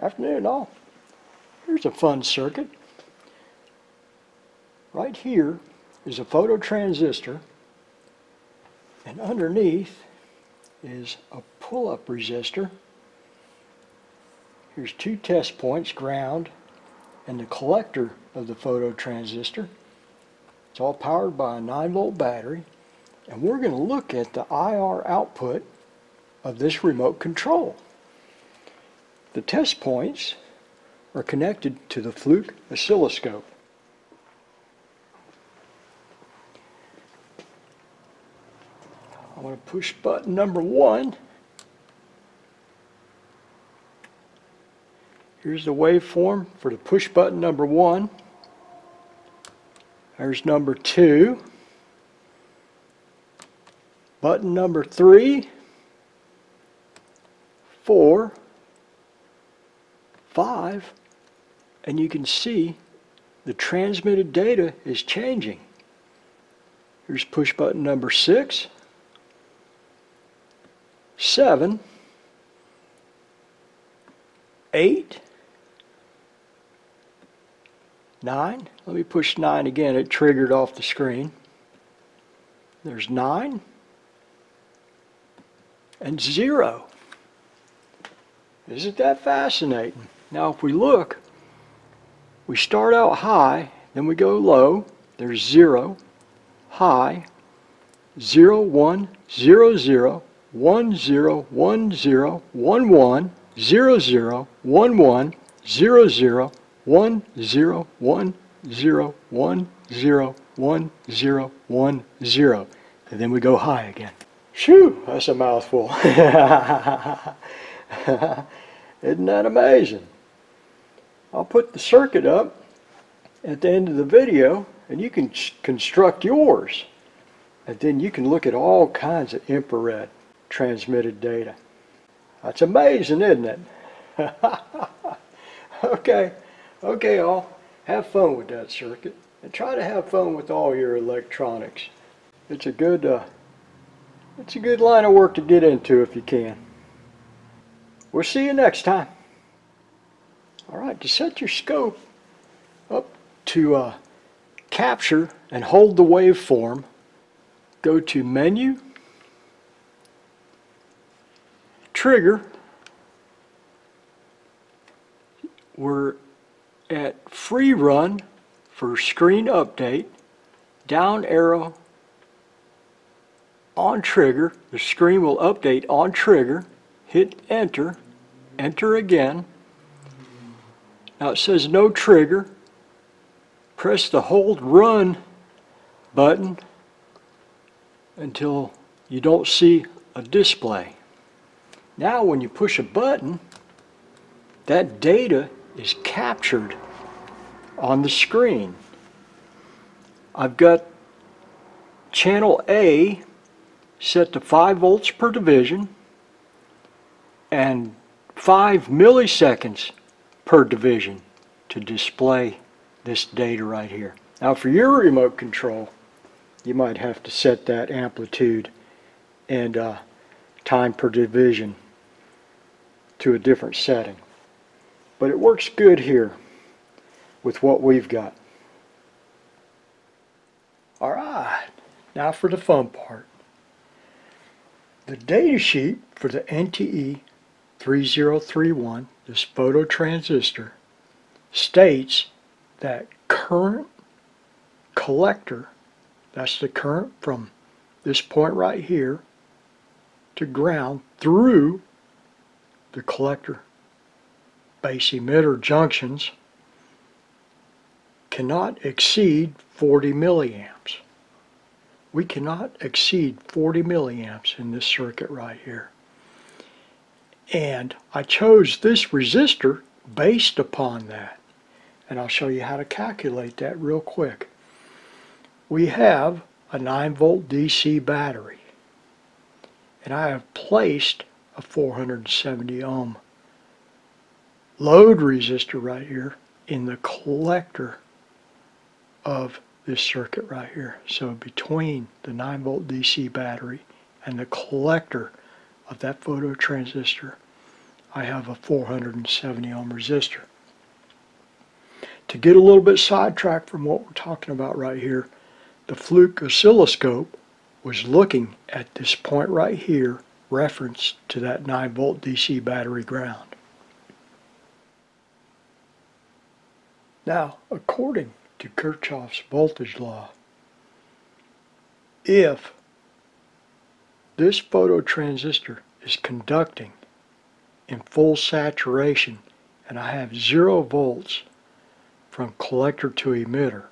Afternoon all. Here's a fun circuit. Right here is a phototransistor and underneath is a pull-up resistor. Here's two test points, ground and the collector of the phototransistor. It's all powered by a 9 volt battery and we're going to look at the IR output of this remote control. The test points are connected to the Fluke oscilloscope. I'm going to push button number one. Here's the waveform for the push button number one. There's number two. Button number three, five, and you can see the transmitted data is changing. Here's push button number six, seven, eight, nine. Let me push nine again. It triggered off the screen. There's nine and zero. Isn't that fascinating? Now if we look, we start out high, then we go low. There's zero, high, zero, one, zero, zero, one, zero, one, zero, one, one, zero, zero, one, one, zero, zero, one, zero, one, zero, one, zero, one, zero, one, zero. And then we go high again. Shoo, that's a mouthful. Isn't that amazing? I'll put the circuit up at the end of the video and you can construct yours. And then you can look at all kinds of infrared transmitted data. That's amazing, isn't it? okay, okay all. Have fun with that circuit and try to have fun with all your electronics. It's a good uh, it's a good line of work to get into if you can. We'll see you next time. All right, to set your scope up to uh, capture and hold the waveform, go to Menu, Trigger. We're at Free Run for screen update, down arrow on trigger, the screen will update on trigger, hit enter, enter again. Now it says no trigger. Press the hold run button until you don't see a display. Now when you push a button, that data is captured on the screen. I've got channel A set to 5 volts per division and 5 milliseconds per division to display this data right here. Now for your remote control, you might have to set that amplitude and uh, time per division to a different setting. But it works good here with what we've got. Alright, now for the fun part. The datasheet for the NTE 3031, this phototransistor, states that current collector, that's the current from this point right here to ground through the collector base emitter junctions cannot exceed 40 milliamps we cannot exceed 40 milliamps in this circuit right here. And I chose this resistor based upon that. And I'll show you how to calculate that real quick. We have a 9 volt DC battery. And I have placed a 470 ohm load resistor right here in the collector of this circuit right here. So between the 9 volt DC battery and the collector of that phototransistor, I have a 470 ohm resistor. To get a little bit sidetracked from what we're talking about right here, the Fluke oscilloscope was looking at this point right here, reference to that 9 volt DC battery ground. Now, according to Kirchhoff's voltage law, if this phototransistor is conducting in full saturation and I have zero volts from collector to emitter,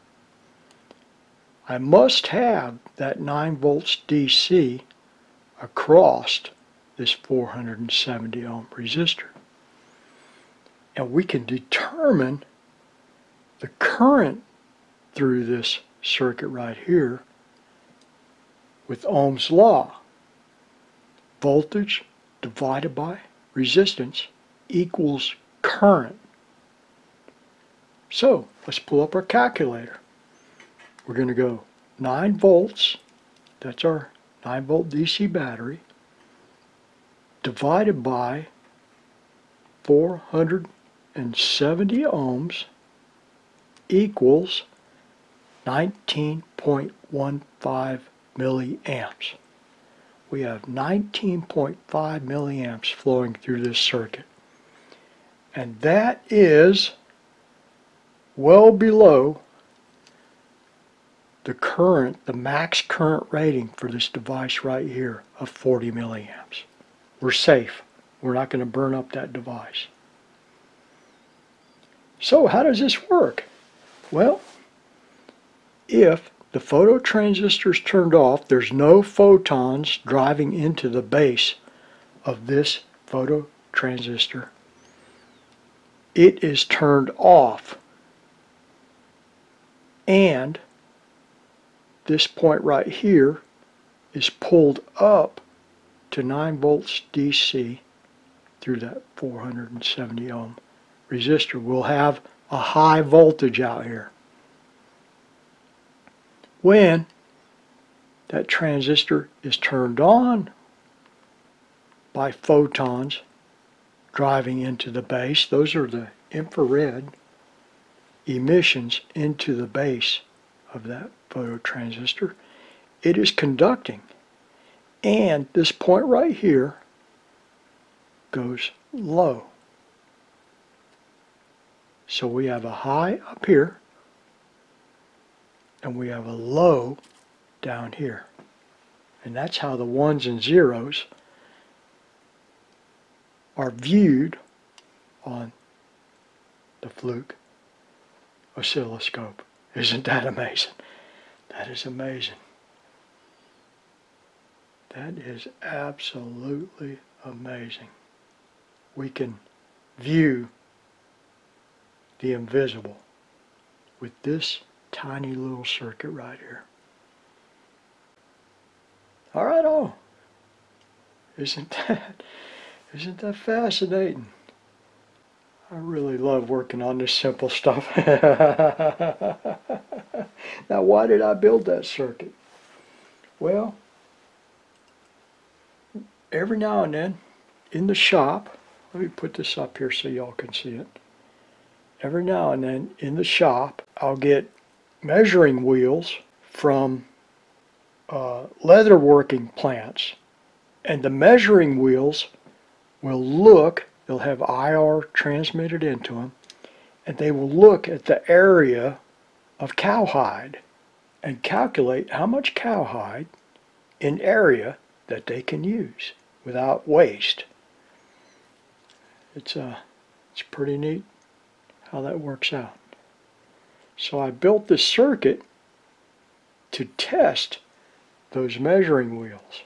I must have that 9 volts DC across this 470 ohm resistor. And we can determine the current through this circuit right here with Ohm's law. Voltage divided by resistance equals current. So let's pull up our calculator. We're going to go 9 volts, that's our 9 volt DC battery, divided by 470 ohms equals 19.15 milliamps. We have 19.5 milliamps flowing through this circuit. And that is well below the current, the max current rating for this device right here of 40 milliamps. We're safe. We're not going to burn up that device. So how does this work? Well, if the phototransistor is turned off, there's no photons driving into the base of this phototransistor. It is turned off. And this point right here is pulled up to 9 volts DC through that 470 ohm resistor. We'll have a high voltage out here. When that transistor is turned on by photons driving into the base, those are the infrared emissions into the base of that phototransistor, it is conducting. And this point right here goes low. So we have a high up here and we have a low down here. And that's how the ones and zeros are viewed on the Fluke oscilloscope. Isn't that amazing? That is amazing. That is absolutely amazing. We can view the invisible with this tiny little circuit right here. All right, oh, isn't that, isn't that fascinating? I really love working on this simple stuff. now, why did I build that circuit? Well, every now and then in the shop, let me put this up here so y'all can see it. Every now and then in the shop, I'll get measuring wheels from uh, leatherworking plants. And the measuring wheels will look They'll have IR transmitted into them, and they will look at the area of cowhide and calculate how much cowhide in area that they can use without waste. It's uh, it's pretty neat how that works out. So I built this circuit to test those measuring wheels.